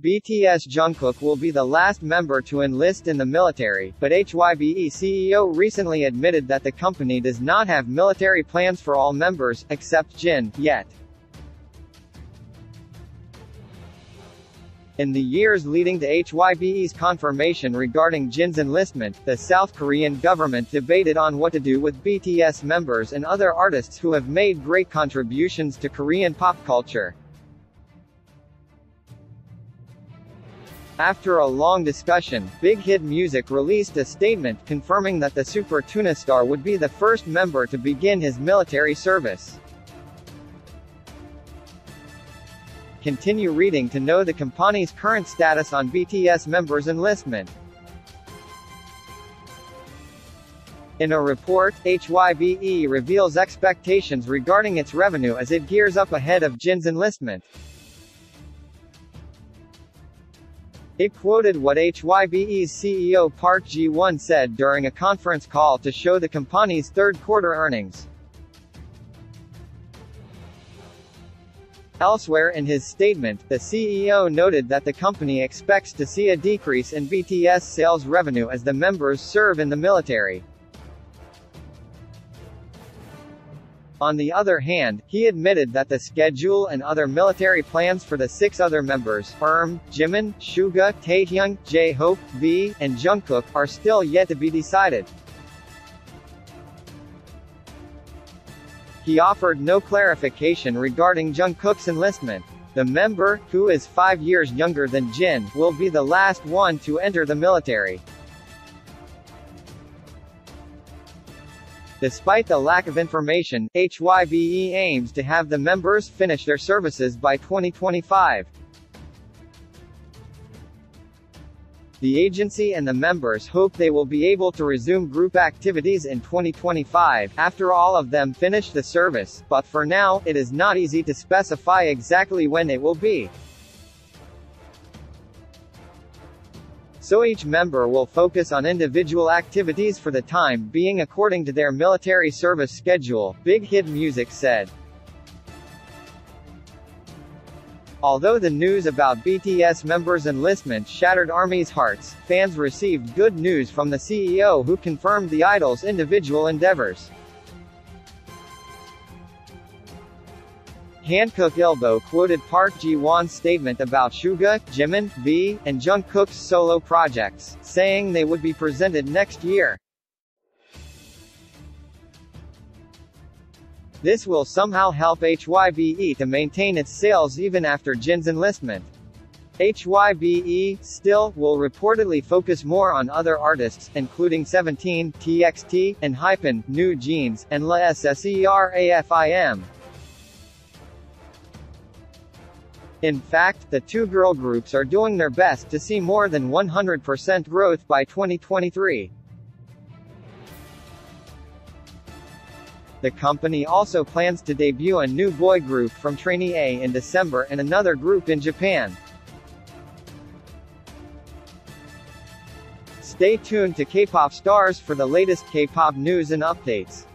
BTS Jungkook will be the last member to enlist in the military, but HYBE CEO recently admitted that the company does not have military plans for all members, except Jin, yet. In the years leading to HYBE's confirmation regarding Jin's enlistment, the South Korean government debated on what to do with BTS members and other artists who have made great contributions to Korean pop culture. After a long discussion, Big Hit Music released a statement confirming that the Super Tuna star would be the first member to begin his military service. Continue reading to know the company's current status on BTS members' enlistment. In a report, HYBE reveals expectations regarding its revenue as it gears up ahead of Jin's enlistment. It quoted what HYBE's CEO Park Ji-won said during a conference call to show the company's third-quarter earnings. Elsewhere in his statement, the CEO noted that the company expects to see a decrease in BTS sales revenue as the members serve in the military. On the other hand, he admitted that the schedule and other military plans for the six other members, Erm, Jimin, Suga, Taehyung, J-Hope, V, and Jungkook, are still yet to be decided. He offered no clarification regarding Jungkook's enlistment. The member, who is five years younger than Jin, will be the last one to enter the military. Despite the lack of information, HYBE aims to have the members finish their services by 2025. The agency and the members hope they will be able to resume group activities in 2025, after all of them finish the service, but for now, it is not easy to specify exactly when it will be. So each member will focus on individual activities for the time being according to their military service schedule, Big Hit Music said. Although the news about BTS members' enlistment shattered ARMY's hearts, fans received good news from the CEO who confirmed the idol's individual endeavors. Hankook Ilbo quoted Park Ji-won's statement about Suga, Jimin, V, and Jungkook's solo projects, saying they would be presented next year. This will somehow help HYBE to maintain its sales even after Jin's enlistment. HYBE, still, will reportedly focus more on other artists, including 17, TXT, ENHYPEN, New Jeans, and LE SSERAFIM. In fact, the two girl groups are doing their best to see more than 100% growth by 2023. The company also plans to debut a new boy group from Trainee A in December and another group in Japan. Stay tuned to K-pop stars for the latest K-pop news and updates.